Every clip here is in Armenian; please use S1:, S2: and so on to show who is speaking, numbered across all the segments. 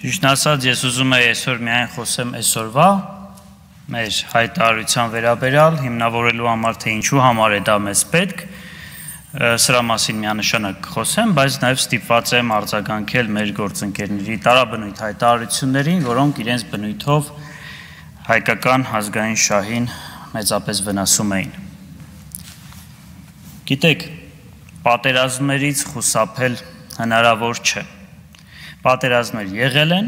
S1: Ճիշտ ասած, ես ուզում եմ այսօր միայն խոսեմ այսօրվա մեր հայտարարության վերաբերյալ, հիմնավորելու համար թե ինչու համար է դա մեզ պետք, սրա մասին միանշանակ խոսեմ, բայց նաև ստիպված եմ արձագանքել մեր գործընկերների տարաբնույթ հայտարարություններին, որոնք իրենց բնույթով հայկական ազգային շահին մեծապես վնասում էին։ Գիտեք, պատերազմներից խուսափել հնարավոր չէ։ Պատերազմներ եղել են,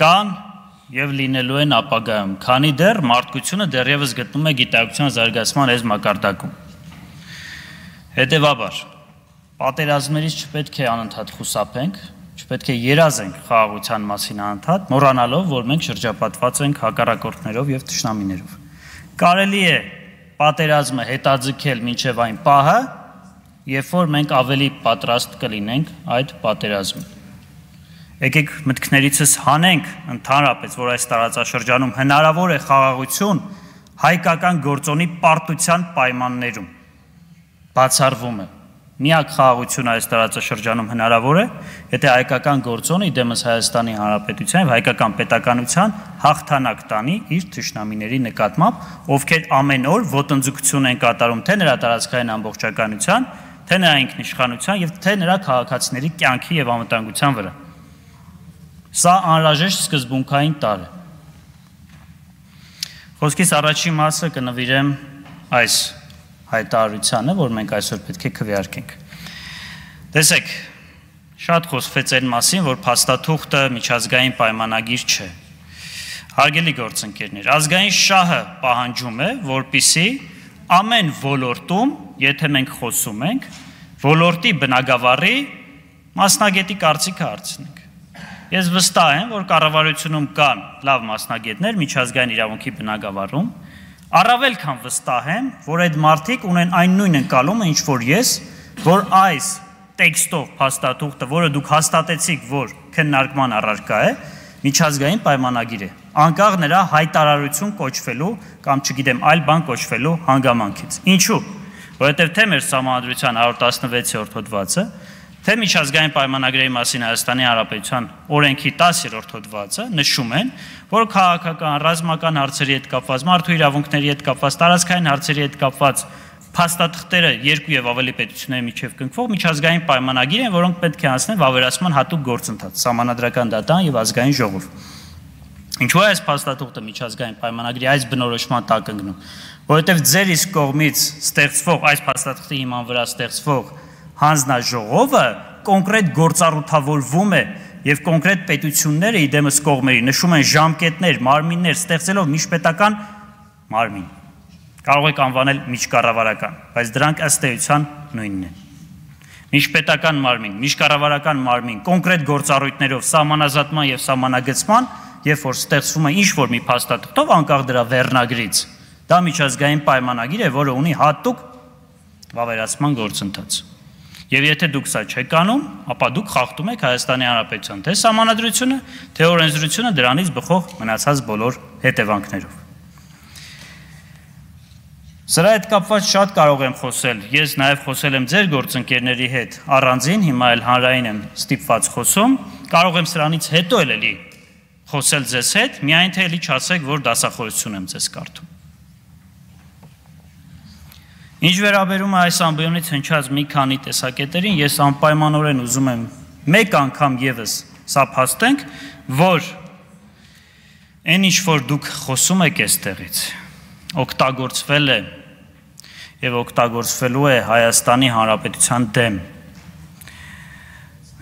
S1: կան եւ լինելու են ապագայում, քանի դեռ մարդկությունը դեռևս գտնում է գիտակցության զարգացման այս մակարդակում։ Հետևաբար, պատերազմներից չպետք է անընդհատ խուսափենք, չպետք է երազենք խաղաղության մասին անընդհատ, մոռանալով, որ մենք շրջապատված ենք հակառակորդներով եւ թշնամիներով։ Կարելի է պատերազմը հետաձգել մինչև այն պահը, երբ որ մենք ավելի պատրաստ կլինենք այդ պատերազմին։ Եկեք մտքներիցս հանենք ընդհանրապես, որ այս տարածաշրջանում հնարավոր է խաղաղություն հայկական գործոնի պարտության պայմաններում բացառվում է միակ խաղաղությունը այս տարածաշրջանում հնարավոր է, եթե հայկական գործոնը իդեմս Հայաստանի Հանրապետության եւ հայկական պետականության հաղթանակ տանի իր ճշնամիների նկատմամբ, ովքեր ամեն օր ոտնձգություն են կատարում թե նրա տարածքային ամբողջականության, թե նրա ինքնիշխանության եւ թե նրա քաղաքացիների կյանքի եւ անվտանգության վրա։ Սա անհրաժեշտ սկզբունքային տար է։ Խոսքիս առաջին մասը կնվիրեմ այս հայտարարությանը, որ մենք այսօր պետք է քվեարկենք։ Տեսեք, շատ խոսվեց այն մասին, որ փաստաթուղթը միջազգային պայմանագիր չէ։ Հարգելի գործընկերներ, ազգային շահը պահանջում է, որpիսի ամեն ոլորտում, եթե մենք խոսում ենք, ոլորտի բնագավառի մասնագետի կարծիքը հարցնենք։ Ես վստահ եմ, որ կառավարությունում կան լավ մասնագետներ միջազգային իրավունքի բնագավառում, Առավել քան վստահ եմ, որ այդ մարդիկ ունեն այն նույն ընկալումը, ինչ որ ես, որ այս տեքստով փաստաթուղթը, որը դուք հաստատեցիք, որ քննարկման առարկա է, միջազգային պայմանագիր է։ Անկախ նրա հայտարարություն կոչվելու կամ չգիտեմ, այլ բան կոչվելու հանգամանքից։ Ինչու՞։ Որովհետև թե մեր համանդրության 116-րդ հոդվածը թե միջազգային պայմանագրերի մասին Հայաստանի Հանրապետության օրենքի 10-րդ հոդվածը նշում են, որ քաղաքական, ռազմական հարցերի հետ կապված, մարդու իրավունքների հետ կապված, տարածքային հարցերի հետ կապված փաստաթղթերը երկու եւ ավելի պետությունների միջև կնքվող միջազգային պայմանագիր են, որոնք պետք է անցնեն վավերացման հատուկ գործընթաց, համանadrական դատան եւ ազգային ժողով։ Ինչու է այս փաստաթուղթը միջազգային պայմանագրի այս բնորոշման տակ ընկնում։ Որովհետեւ ձեր իսկ կողմից ստեղծվող այս փաստաթղթի հիման վրա ստեղծվող հանձնաժողովը կոնկրետ գործառութավորվում է եւ կոնկրետ պետությունները իդեմս կողմերի նշում են ժամկետներ, մարմիններ ստեղծելով միջպետական մարմին։ Կարող եք անվանել միջկառավարական, բայց դրանք ըստ էության նույնն են։ Միջպետական մարմին, միջկառավարական մարմին կոնկրետ գործառույթներով սահմանազատման եւ սահմանագծման, երբ որ ստեղծվում է ինչ որ մի փաստաթղթով անկախ դրա վերնագրից, դա միջազգային պայմանագիր է, որը ունի հատուկ վավերացման գործընթաց։ Եվ եթե դուք սա չեք անում, ապա դուք խախտում եք Հայաստանի Հանրապետության թե համանadrությունը, թե օրենսդրությունը դրանից բխող մնացած բոլոր հետևանքներով։ Սրա հետ կապված շատ կարող եմ խոսել։ Ես նաև խոսել եմ ձեր գործընկերների հետ առանձին, հիմա էլ հանրային եմ ստիպված խոսում։ Կարող եմ սրանից հետո էլ էլի խոսել ձեզ հետ, միայն թե էլի չասեք, որ դասախոսություն եմ ձեզ կարդում։ Ինչ վերաբերում է այս ամբիոնից հնչած մի քանի տեսակետերին, ես անպայմանորեն ուզում եմ մեկ անգամ եւս սա փաստենք, որ այն ինչ որ դուք խոսում եք այստեղից, օգտագործվել է եւ օգտագործվելու է Հայաստանի Հանրապետության դեմ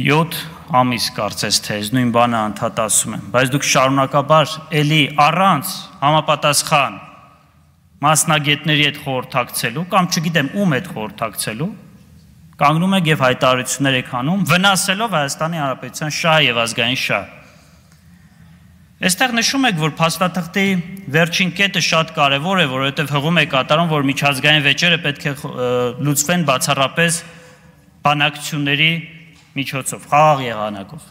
S1: 7 ամիս կարծես թե այս նույն բանը անդադ ասում եմ, բայց դուք շարունակաբար ելի առանց համապատասխան մասնագետների հետ խորհրդակցելու կամ չգիտեմ ում հետ խորհրդակցելու կանգնում եք եւ հայտարարություններ եք անում վնասելով Հայաստանի Հանրապետության շահ եւ ազգային շահ։ Այստեղ նշում եք, որ փաստաթղթի վերջին կետը շատ կարևոր է, որովհետև հղում է կատարում, որ միջազգային վեճերը պետք է լուծվեն բացառապես բանակցությունների միջոցով, խաղաղ եղանակով։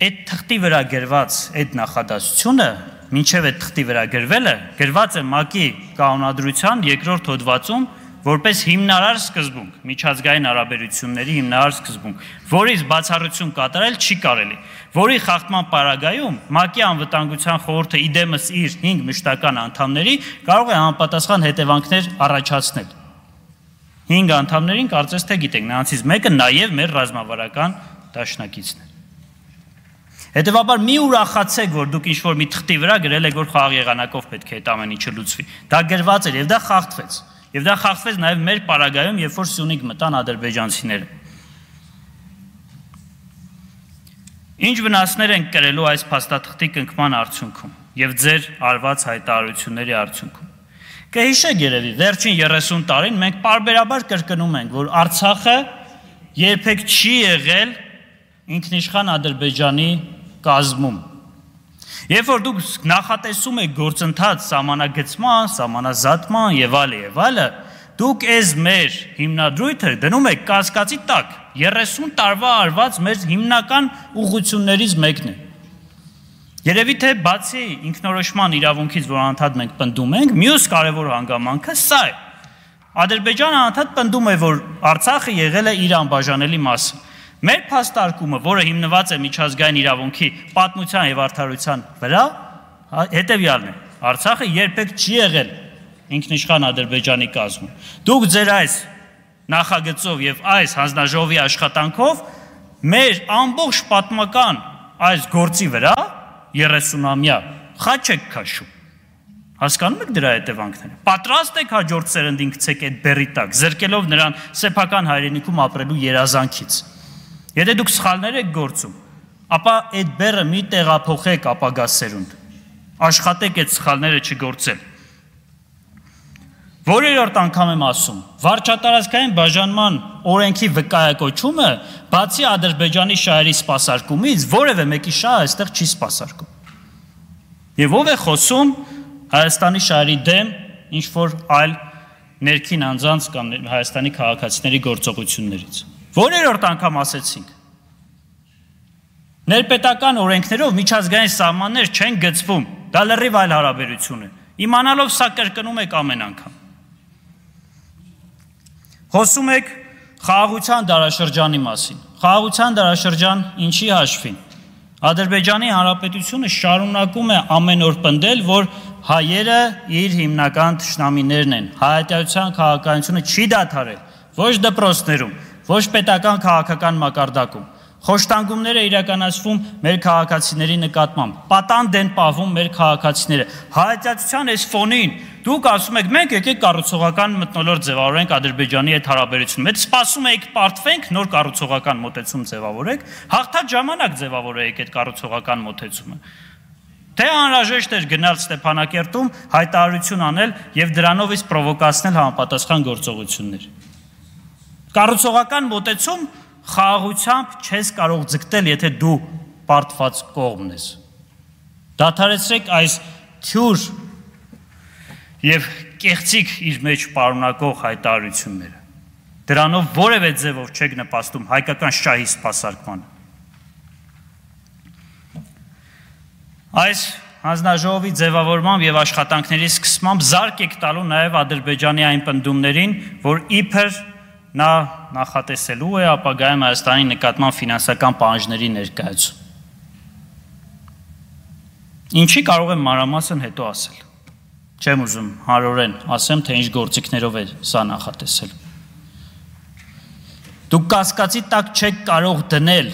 S1: Այդ թղթի վրա գրված այդ նախադասությունը մինչև այդ թղթի վրա գրվելը գրված է ՄԱԿ-ի կանոնադրության երկրորդ հոդվածում որպես հիմնարար սկզբունք, միջազգային հարաբերությունների հիմնարար սկզբունք, որից բացառություն կատարել չի կարելի, որի խախտման պարագայում ՄԱԿ-ի անվտանգության խորհուրդը իդեմս իր 5 մշտական անդամների կարող է համապատասխան հետևանքներ առաջացնել։ 5 անդամներին կարծես թե գիտենք, նրանցից մեկը նաև մեր ռազմավարական դաշնակիցն է։ Հետևաբար մի ուրախացեք, որ դուք ինչ-որ մի թղթի վրա գրել եք, որ խաղ եղանակով պետք է այդ ամեն ինչը լուծվի։ Դա գրված էր եւ դա խախտվեց։ Եվ դա խախտվեց նաև մեր պարագայում, երբ որ Սյունիք մտան ադրբեջանցիները։ Ինչ վնասներ են կրելու այս փաստաթղթի կնքման արդյունքում եւ ձեր արված հայտարարությունների արդյունքում։ Կհիշեք երևի, վերջին 30 տարին մենք parberabar կրկնում ենք, որ Արցախը երբեք չի եղել ինքնիշխան Ադրբեջանի կազմում Երբ որ դուք նախատեսում եք գործընթաց սահմանագծման, սահմանազատման եւ այլ եւ այլը, դուք այս մեր հիմնադրույթը դնում եք կասկածի տակ 30 տարվա արված մեր հիմնական ուղություններից մեկն է։ Երևի թե բացի ինքնորոշման իրավունքից, որ անդադ մենք պնդում ենք, մյուս կարևոր հանգամանքը սա է։ Ադրբեջանը անդադ պնդում է, որ Արցախը եղել է իր անբաժանելի մասը։ Մեր փաստարկումը, որը հիմնված է միջազգային իրավունքի պատմության եւ արդարության վրա, հետեւյալն է. Արցախը երբեք չի եղել ինքնիշխան Ադրբեջանի կազմում։ Դուք ձեր այս նախագծով եւ այս հանձնաժողովի աշխատանքով մեր ամբողջ պատմական այս գործի վրա 30-ամյա խաչ եք քաշում։ Հասկանում եք դրա հետևանքները։ Պատրաստ եք հաջորդ սերնդին գցեք այդ բերի տակ, զրկելով նրան սեփական հայրենիքում ապրելու երազանքից։ Եթե դուք սխալներ եք գործում, ապա այդ բերը մի տեղափոխեք ապագա սերունդ։ Աշխատեք այդ սխալները չգործել։ Որերորդ անգամ եմ ասում, վարչատարածքային բաժանման օրենքի վկայակոչումը բացի Ադրբեջանի շահերի սպասարկումից որևէ մեկի շահ այստեղ չի սպասարկում։ Եվ ով է խոսում Հայաստանի շահերի դեմ ինչ որ այլ ներքին անձանց կամ Հայաստանի քաղաքացիների գործողություններից։ Որերորդ անգամ ասեցինք։ Ներպետական օրենքներով միջազգային սահմաններ չեն գծվում։ Դա լրիվ այլ հարաբերություն է։ Իմանալով սա կրկնում եք ամեն անգամ։ Խոսում եք խաղաղության դարաշրջանի մասին։ Խաղաղության դարաշրջան ինչի հաշվին։ Ադրբեջանի Հանրապետությունը շարունակում է ամեն օր պնդել, որ հայերը իր հիմնական ճշնամիներն են։ Հայատյացության քաղաքականությունը չի դադարել ոչ դպրոցներում, ոչ պետական քաղաքական մակարդակում։ Խոշտանգումները իրականացվում մեր քաղաքացիների նկատմամբ։ Պատանդ են պահվում մեր քաղաքացիները։ Հայատյացության այս ֆոնին դուք ասում եք մենք եկեք կառուցողական մտնոլորտ ձևավորենք Ադրբեջանի հետ հարաբերությունում։ Այդ սպասում եք պարտվենք նոր կառուցողական մոտեցում ձևավորեք, հաղթած ժամանակ ձևավորեք այդ կառուցողական մոտեցումը։ Թե անհրաժեշտ էր գնալ Ստեփանակերտում հայտարարություն անել եւ դրանով իսկ պրովոկացնել համապատասխան գործողություններ։ Կառուցողական մոտեցում խաղաղությամբ չես կարող ձգտել, եթե դու պարտված կողմն ես։ Դադարեցրեք այս թյուր եւ կեղծիկ իր մեջ պարունակող հայտարարությունները։ Դրանով որևէ ձևով չեք նպաստում հայկական շահի սպասարկմանը։ Այս հանձնաժողովի ձևավորմամբ եւ աշխատանքների սկսմամբ զարգ եք տալու նաեւ Ադրբեջանի այն պնդումներին, որ իբր նա նախատեսելու է ապագայում Հայաստանի նկատմամբ ֆինանսական պահանջների ներկայացում։ Ինչի կարող եմ մանրամասն հետո ասել։ Չեմ ուզում հարորեն ասեմ, թե ինչ գործիքներով է սա նախատեսել։ Դուք կասկածի տակ չեք կարող դնել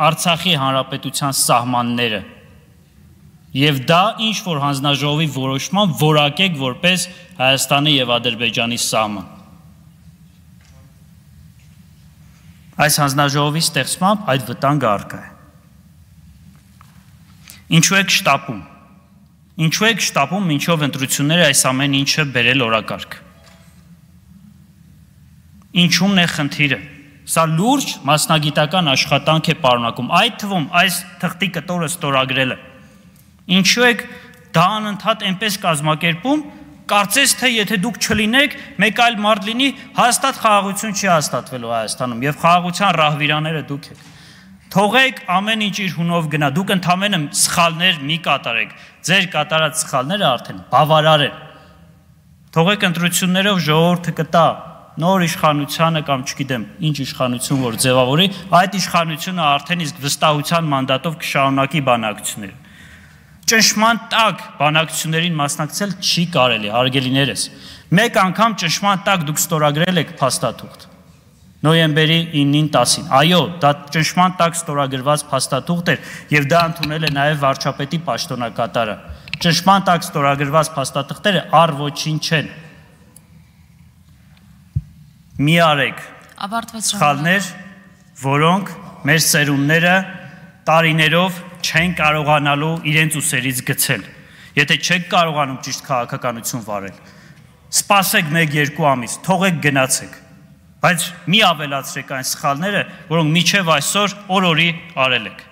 S1: Արցախի հանրապետության սահմանները եւ դա ինչ որ հանձնաժողովի որոշման որակեք որպես Հայաստանի եւ Ադրբեջանի սահման այս հանձնաժողովի ստեղծմամբ այդ վտանգը արկա է։ Ինչու եք շտապում։ Ինչու եք շտապում ինչով ընտրությունները այս ամեն ինչը բերել օրակարգ։ Ինչումն է խնդիրը։ Սա լուրջ մասնագիտական աշխատանք է պարունակում։ Այդ թվում այս թղթի կտորը ստորագրելը։ Ինչու եք դա անընդհատ այնպես կազմակերպում, Կարծես թե եթե դուք չլինեք, մեկ այլ մարդ լինի, հաստատ խաղաղություն չի հաստատվելու Հայաստանում եւ խաղաղության ռահվիրաները դուք եք։ Թողեք ամեն ինչ իր հունով գնա։ Դուք ընդամենը սխալներ մի կատարեք։ Ձեր կատարած սխալները արդեն բավարար են։ Թողեք ընտրություններով ժողովուրդը կտա նոր իշխանությանը կամ չգիտեմ ինչ իշխանություն որ ձևավորի, այդ իշխանությունը արդեն իսկ վստահության մանդատով կշարունակի բանակցությունները։ Ճնշման տակ բանակցություններին մասնակցել չի կարելի, հարգելիներս։ Մեկ անգամ ճնշման տակ դուք ստորագրել եք փաստաթուղթ նոյեմբերի 9-ին 10-ին։ Այո, դա ճնշման տակ ստորագրված փաստաթուղթ էր եւ դա ընդունել է նաեւ վարչապետի պաշտոնակատարը։ Ճնշման տակ ստորագրված փաստաթղթերը առ ոչինչ չեն մի արեք
S2: ավարտվեց
S1: սխալներ, որոնք մեր ծերունները տարիներով չեն կարողանալու իրենց ուսերից գցել։ Եթե չեք կարողանում ճիշտ քաղաքականություն վարել, սպասեք 1-2 ամիս, թողեք գնացեք։ Բայց մի ավելացրեք այն սխալները, որոնք միջև այսօր օր-օրի արել եք։